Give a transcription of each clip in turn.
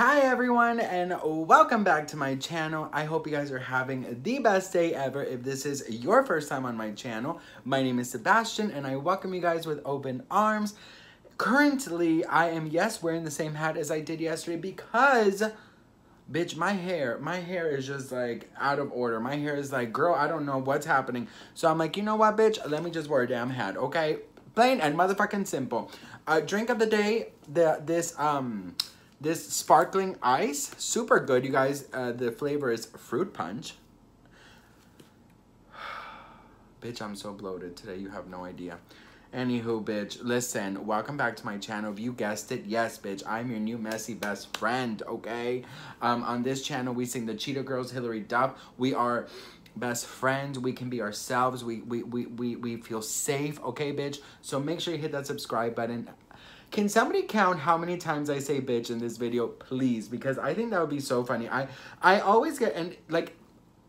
Hi everyone and welcome back to my channel. I hope you guys are having the best day ever. If this is your first time on my channel, my name is Sebastian and I welcome you guys with open arms. Currently, I am, yes, wearing the same hat as I did yesterday because, bitch, my hair, my hair is just like out of order. My hair is like, girl, I don't know what's happening. So I'm like, you know what, bitch, let me just wear a damn hat, okay? Plain and motherfucking simple. Uh, drink of the day, the this, um, this sparkling ice, super good, you guys. Uh, the flavor is fruit punch. bitch, I'm so bloated today. You have no idea. Anywho, bitch, listen, welcome back to my channel. If you guessed it, yes, bitch, I'm your new messy best friend, okay? Um, on this channel, we sing the Cheetah Girls, Hilary Duff. We are best friends. We can be ourselves. We, we, we, we, we feel safe, okay, bitch? So make sure you hit that subscribe button. Can somebody count how many times I say bitch in this video, please? Because I think that would be so funny. I I always get, and like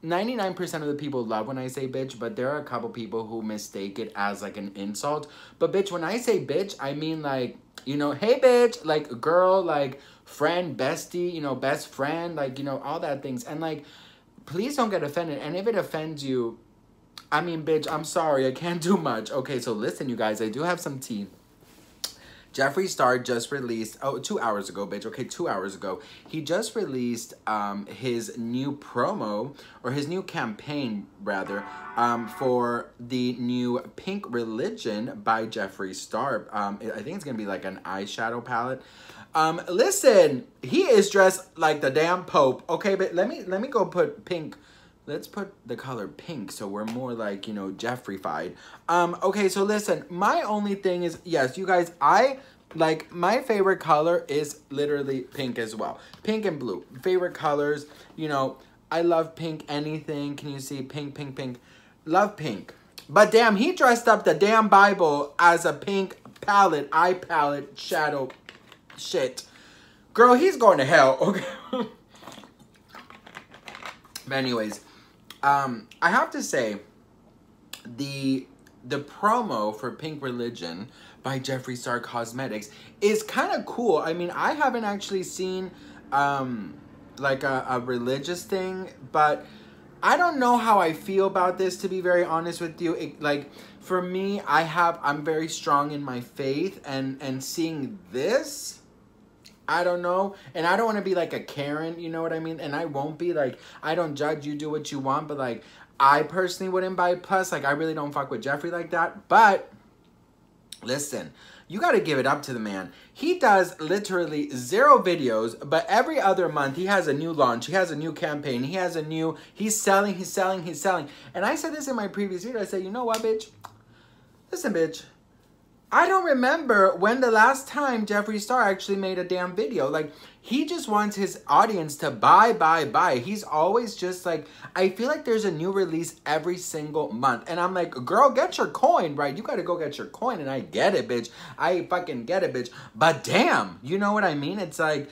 99% of the people love when I say bitch, but there are a couple people who mistake it as like an insult. But bitch, when I say bitch, I mean like, you know, hey bitch, like a girl, like friend, bestie, you know, best friend, like, you know, all that things. And like, please don't get offended. And if it offends you, I mean, bitch, I'm sorry, I can't do much. Okay, so listen, you guys, I do have some tea. Jeffree Star just released, oh, two hours ago, bitch. Okay, two hours ago. He just released um, his new promo, or his new campaign, rather, um, for the new Pink Religion by Jeffree Star. Um, I think it's going to be like an eyeshadow palette. Um, listen, he is dressed like the damn Pope. Okay, but let me, let me go put pink let's put the color pink so we're more like, you know, Jeffrey-fied. Um, okay, so listen, my only thing is, yes, you guys, I, like, my favorite color is literally pink as well. Pink and blue. Favorite colors, you know, I love pink anything. Can you see pink, pink, pink? Love pink. But damn, he dressed up the damn Bible as a pink palette, eye palette, shadow shit. Girl, he's going to hell, okay? but anyways, um, I have to say, the the promo for Pink Religion by Jeffree Star Cosmetics is kind of cool. I mean, I haven't actually seen um, like a, a religious thing, but I don't know how I feel about this, to be very honest with you. It, like, for me, I have, I'm very strong in my faith, and, and seeing this, I don't know. And I don't want to be like a Karen, you know what I mean? And I won't be like, I don't judge, you do what you want, but like, I personally wouldn't buy Plus. Like, I really don't fuck with Jeffree like that. But, listen, you got to give it up to the man. He does literally zero videos, but every other month he has a new launch. He has a new campaign. He has a new, he's selling, he's selling, he's selling. And I said this in my previous video. I said, you know what, bitch? Listen, bitch. I don't remember when the last time Jeffree Star actually made a damn video. Like, he just wants his audience to buy, buy, buy. He's always just like, I feel like there's a new release every single month. And I'm like, girl, get your coin, right? You gotta go get your coin. And I get it, bitch. I fucking get it, bitch. But damn, you know what I mean? It's like,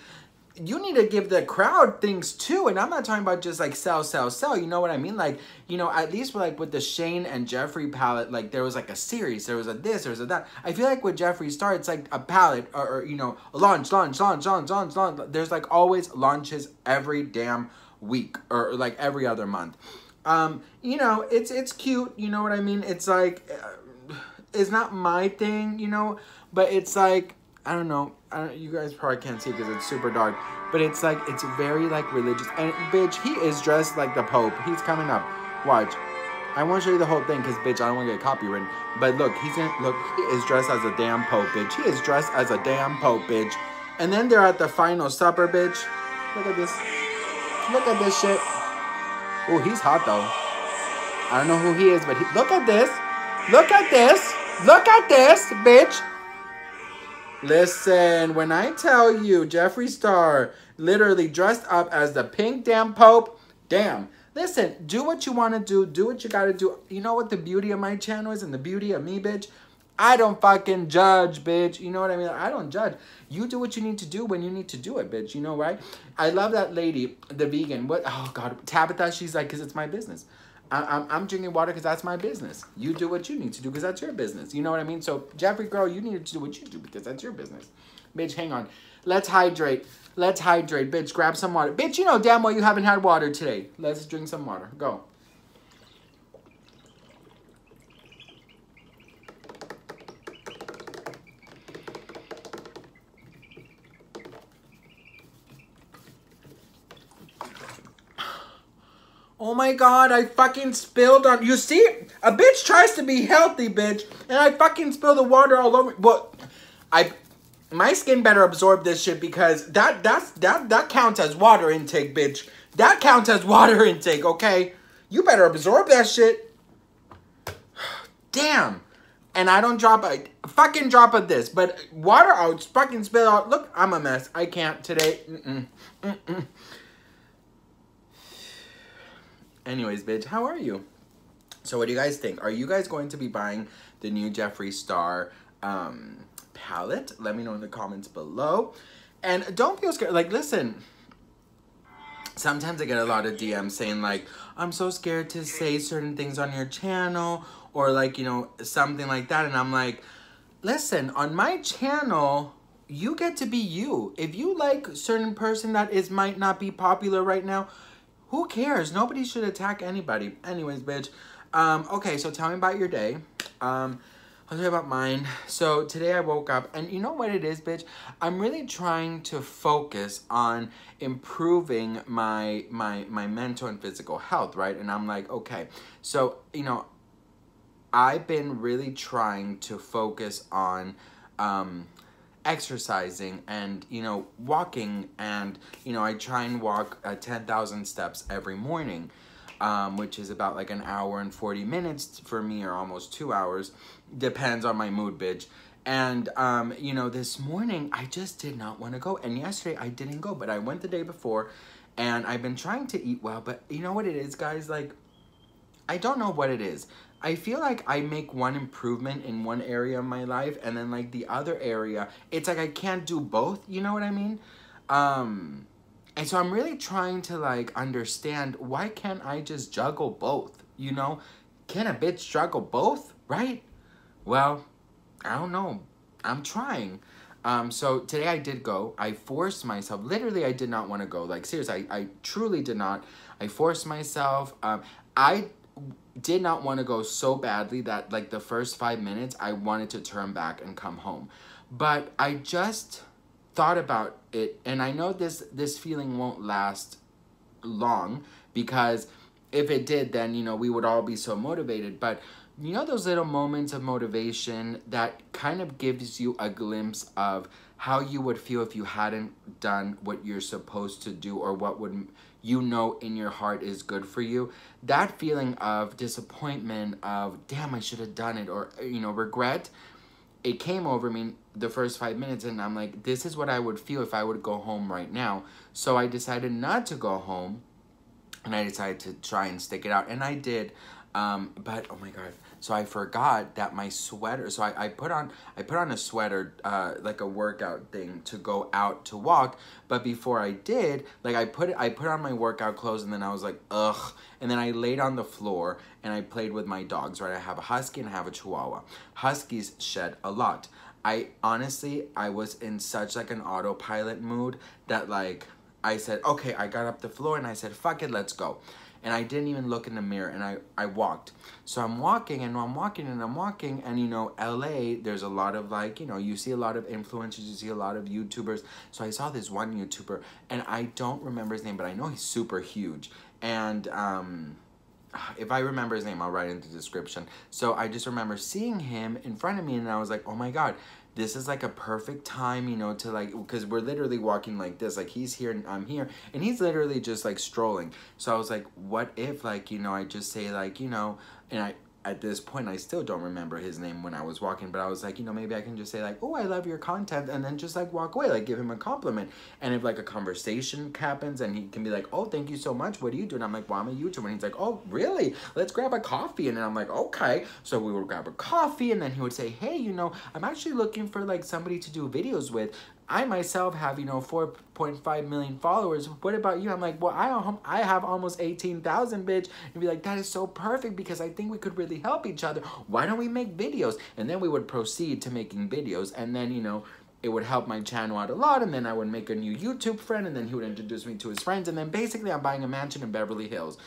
you need to give the crowd things too. And I'm not talking about just like sell, sell, sell. You know what I mean? Like, you know, at least like with the Shane and Jeffree palette, like there was like a series, there was a this, there was a that. I feel like with Jeffree Star, it's like a palette or, or you know, launch, launch, launch, launch, launch, launch. There's like always launches every damn week or, or like every other month. Um, you know, it's it's cute. You know what I mean? It's like, uh, it's not my thing, you know, but it's like I don't know. I don't, you guys probably can't see because it's super dark. But it's like, it's very like religious. And bitch, he is dressed like the Pope. He's coming up. Watch. I want to show you the whole thing because, bitch, I don't want to get copyrighted. But look, he's in, look, he is dressed as a damn Pope, bitch. He is dressed as a damn Pope, bitch. And then they're at the final supper, bitch. Look at this. Look at this shit. Oh, he's hot, though. I don't know who he is, but he, look at this. Look at this. Look at this, bitch. Listen, when I tell you Jeffree Star literally dressed up as the pink damn pope, damn. Listen, do what you want to do. Do what you got to do. You know what the beauty of my channel is and the beauty of me, bitch? I don't fucking judge, bitch. You know what I mean? I don't judge. You do what you need to do when you need to do it, bitch. You know, right? I love that lady, the vegan. What? Oh, God. Tabitha, she's like, because it's my business. I, am I'm drinking water because that's my business. You do what you need to do because that's your business. You know what I mean? So, Jeffree, girl, you need to do what you do because that's your business. Bitch, hang on. Let's hydrate. Let's hydrate, bitch. Grab some water. Bitch, you know damn well you haven't had water today. Let's drink some water. Go. Oh my god, I fucking spilled on you see a bitch tries to be healthy, bitch, and I fucking spill the water all over but I my skin better absorb this shit because that that's that that counts as water intake, bitch. That counts as water intake, okay? You better absorb that shit. Damn. And I don't drop a fucking drop of this, but water out, fucking spill out. Look, I'm a mess. I can't today. Mm -mm. Mm Anyways, bitch, how are you? So what do you guys think? Are you guys going to be buying the new Jeffree Star um, palette? Let me know in the comments below. And don't feel scared. Like, listen, sometimes I get a lot of DMs saying like, I'm so scared to say certain things on your channel or like, you know, something like that. And I'm like, listen, on my channel, you get to be you. If you like certain person that is might not be popular right now, who cares? Nobody should attack anybody. Anyways, bitch. Um, okay, so tell me about your day. Um, I'll tell you about mine. So today I woke up, and you know what it is, bitch? I'm really trying to focus on improving my my my mental and physical health, right? And I'm like, okay, so you know, I've been really trying to focus on um, exercising and you know walking and you know I try and walk uh, 10,000 steps every morning um, which is about like an hour and 40 minutes for me or almost two hours. Depends on my mood bitch. And um, you know this morning I just did not want to go. And yesterday I didn't go but I went the day before and I've been trying to eat well but you know what it is guys? Like I don't know what it is I feel like I make one improvement in one area of my life and then like the other area, it's like I can't do both, you know what I mean? Um, and so I'm really trying to like understand why can't I just juggle both, you know? Can a bitch juggle both, right? Well, I don't know. I'm trying. Um, so today I did go. I forced myself. Literally, I did not want to go. Like, seriously, I, I truly did not. I forced myself. Um, I did not want to go so badly that like the first five minutes I wanted to turn back and come home. But I just thought about it and I know this this feeling won't last long because if it did then you know we would all be so motivated but you know those little moments of motivation that kind of gives you a glimpse of how you would feel if you hadn't done what you're supposed to do or what would you know in your heart is good for you that feeling of disappointment of damn i should have done it or uh, you know regret it came over me the first five minutes and i'm like this is what i would feel if i would go home right now. So i decided not to go home and i decided to try and stick it out and i did um, but oh my god so I forgot that my sweater, so I, I put on, I put on a sweater, uh, like a workout thing to go out to walk. But before I did, like I put, I put on my workout clothes and then I was like, ugh. And then I laid on the floor and I played with my dogs, right? I have a husky and I have a chihuahua. Huskies shed a lot. I honestly, I was in such like an autopilot mood that like, I said, okay, I got up the floor and I said, fuck it, let's go and I didn't even look in the mirror and I, I walked. So I'm walking and I'm walking and I'm walking and you know, LA, there's a lot of like, you know, you see a lot of influencers, you see a lot of YouTubers. So I saw this one YouTuber and I don't remember his name, but I know he's super huge. And um, if I remember his name, I'll write it in the description. So I just remember seeing him in front of me and I was like, oh my God, this is like a perfect time, you know, to like, because we're literally walking like this, like he's here and I'm here, and he's literally just like strolling. So I was like, what if like, you know, I just say like, you know, and I, at this point, I still don't remember his name when I was walking, but I was like, you know, maybe I can just say like, oh, I love your content, and then just like walk away, like give him a compliment. And if like a conversation happens and he can be like, oh, thank you so much, what do you do? And I'm like, well, I'm a YouTuber. And he's like, oh, really? Let's grab a coffee. And then I'm like, okay. So we would grab a coffee, and then he would say, hey, you know, I'm actually looking for like somebody to do videos with. I myself have, you know, 4.5 million followers. What about you? I'm like, well, I, I have almost 18,000, bitch. And be like, that is so perfect because I think we could really help each other. Why don't we make videos? And then we would proceed to making videos. And then, you know, it would help my channel out a lot and then I would make a new YouTube friend and then he would introduce me to his friends and then basically I'm buying a mansion in Beverly Hills.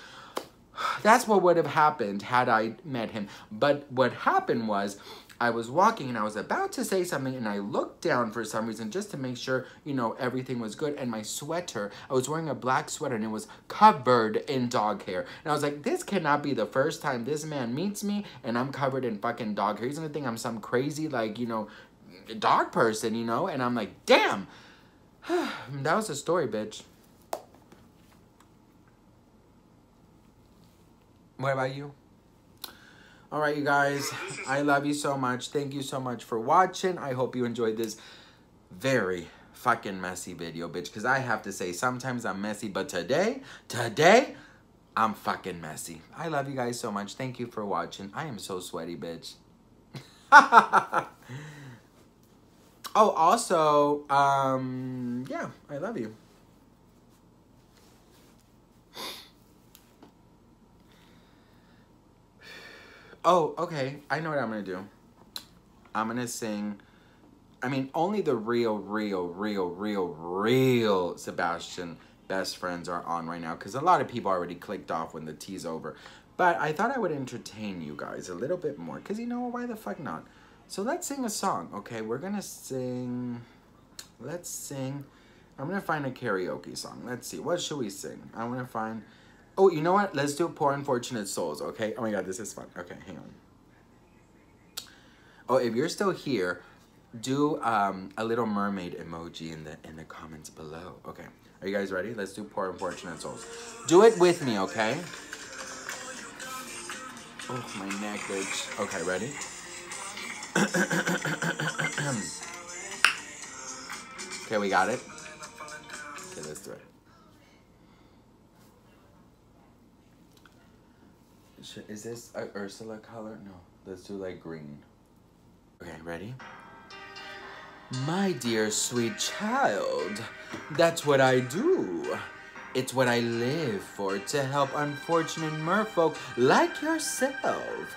That's what would have happened had I met him. But what happened was I was walking and I was about to say something and I looked down for some reason just to make sure, you know, everything was good. And my sweater, I was wearing a black sweater and it was covered in dog hair. And I was like, this cannot be the first time this man meets me and I'm covered in fucking dog hair. He's gonna think I'm some crazy, like, you know, dog person, you know? And I'm like, damn. that was a story, bitch. What about you? All right, you guys. I love you so much. Thank you so much for watching. I hope you enjoyed this very fucking messy video, bitch. Because I have to say, sometimes I'm messy. But today, today, I'm fucking messy. I love you guys so much. Thank you for watching. I am so sweaty, bitch. Oh, also, um, yeah, I love you. Oh, okay. I know what I'm to do. I'm to sing. I mean, only the real, real, real, real, real Sebastian best friends are on right now because a lot of people already clicked off when the tea's over. But I thought I would entertain you guys a little bit more because you know why the fuck not? So let's sing a song, okay? We're gonna sing, let's sing, I'm gonna find a karaoke song. Let's see, what should we sing? I wanna find, oh, you know what? Let's do Poor Unfortunate Souls, okay? Oh my God, this is fun. Okay, hang on. Oh, if you're still here, do um, a little mermaid emoji in the in the comments below. Okay, are you guys ready? Let's do Poor Unfortunate Souls. Do it with me, okay? Oh, my neck, bitch. Okay, ready? okay, we got it. Okay, let's do it. Is this a Ursula color? No, let's do like green. Okay, ready? My dear sweet child, that's what I do. It's what I live for, to help unfortunate merfolk like yourself.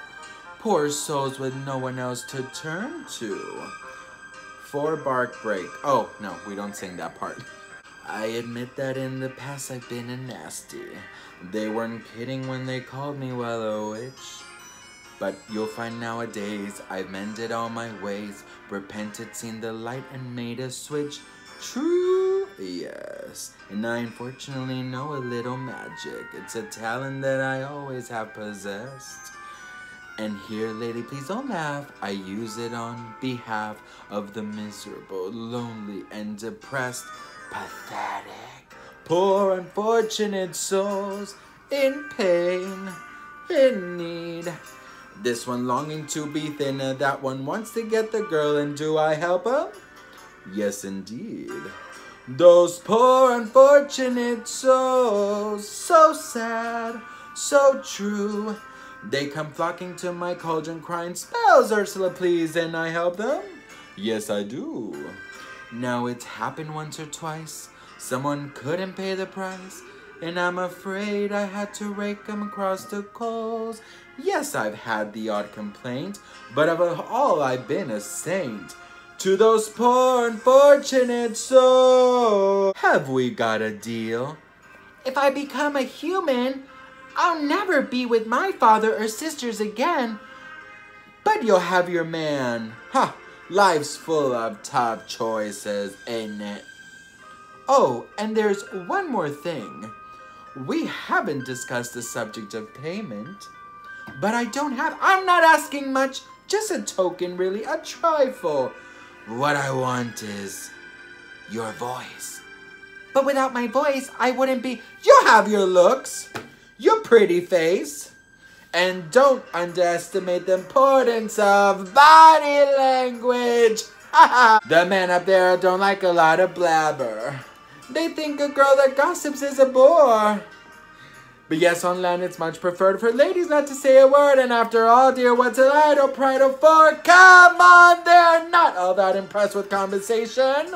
Poor souls with no one else to turn to. Four bark break. Oh, no, we don't sing that part. I admit that in the past I've been a nasty. They weren't kidding when they called me well a witch. But you'll find nowadays I've mended all my ways, repented, seen the light, and made a switch. True, yes. And I unfortunately know a little magic. It's a talent that I always have possessed. And here, lady, please don't laugh. I use it on behalf of the miserable, lonely, and depressed, pathetic, poor, unfortunate souls in pain, in need. This one longing to be thinner, that one wants to get the girl, and do I help her? Yes, indeed. Those poor, unfortunate souls, so sad, so true. They come flocking to my cauldron crying, Spells, Ursula, please, and I help them? Yes, I do. Now it's happened once or twice. Someone couldn't pay the price. And I'm afraid I had to rake them across the coals. Yes, I've had the odd complaint, but of all I've been a saint. To those poor unfortunate souls, have we got a deal? If I become a human, I'll never be with my father or sisters again. But you'll have your man. Ha! Life's full of tough choices, ain't it? Oh, and there's one more thing. We haven't discussed the subject of payment. But I don't have, I'm not asking much, just a token really, a trifle. What I want is your voice. But without my voice, I wouldn't be, you have your looks your pretty face. And don't underestimate the importance of body language. the men up there don't like a lot of blabber. They think a girl that gossips is a bore. But yes, on land it's much preferred for ladies not to say a word. And after all, dear, what's an idle pride of for? Come on, they're not all that impressed with conversation.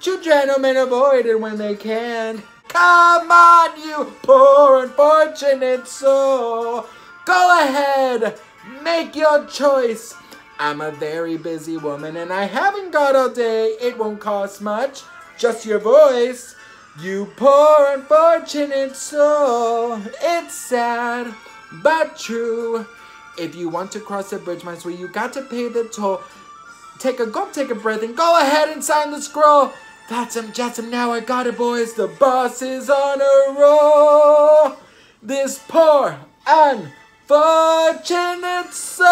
Should gentlemen avoid it when they can. Come on, you poor unfortunate soul. Go ahead, make your choice. I'm a very busy woman and I haven't got all day. It won't cost much, just your voice. You poor unfortunate soul. It's sad, but true. If you want to cross the bridge, my sweet, you got to pay the toll. Take a gulp, take a breath, and go ahead and sign the scroll. That's him, just him, now I got it, boys. The boss is on a roll. This poor unfortunate fortunate soul.